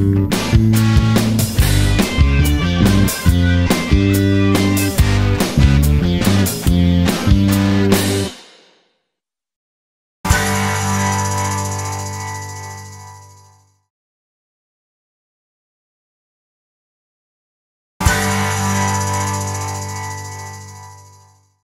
Música